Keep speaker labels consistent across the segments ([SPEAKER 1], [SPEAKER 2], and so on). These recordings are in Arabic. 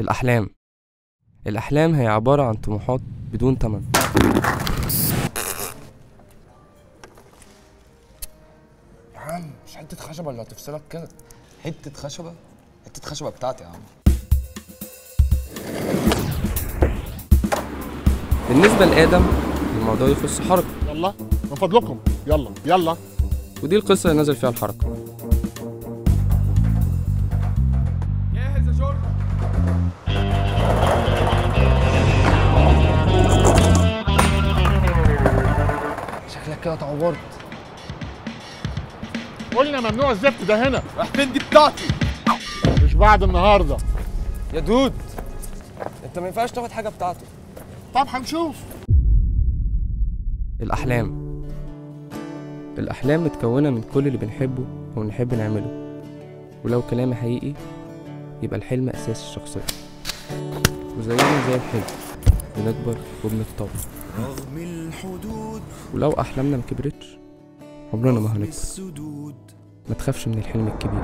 [SPEAKER 1] الأحلام. الأحلام هي عبارة عن طموحات بدون تمن.
[SPEAKER 2] يا عم مش حتة خشبة اللي هتفصلك كده.
[SPEAKER 3] حتة خشبة؟ حتة خشبة بتاعتي يا عم.
[SPEAKER 1] بالنسبة لآدم الموضوع يخص حركة.
[SPEAKER 4] يلا من فضلكم. يلا يلا.
[SPEAKER 1] ودي القصة اللي نزل فيها الحركة.
[SPEAKER 2] كده اتعورت
[SPEAKER 4] قلنا ممنوع الزفت ده هنا.
[SPEAKER 2] راح فين دي بتاعتي.
[SPEAKER 4] مش بعد النهارده.
[SPEAKER 2] يا دود انت ما ينفعش تاخد حاجة بتاعته
[SPEAKER 4] طب هنشوف.
[SPEAKER 1] الأحلام. الأحلام متكونة من كل اللي بنحبه أو نحب نعمله. ولو كلامي حقيقي يبقى الحلم أساس الشخصية. وزينا زي الحلم. بنكبر وبنتطور.
[SPEAKER 5] رغم الحدود
[SPEAKER 1] ولو أحلامنا مكبرتش عمرنا ما هنكبر. ما تخافش من الحلم الكبير.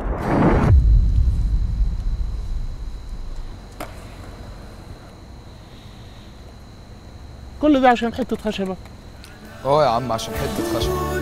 [SPEAKER 4] كل ده عشان حتة خشبة.
[SPEAKER 3] آه يا عم عشان حتة
[SPEAKER 5] خشبة.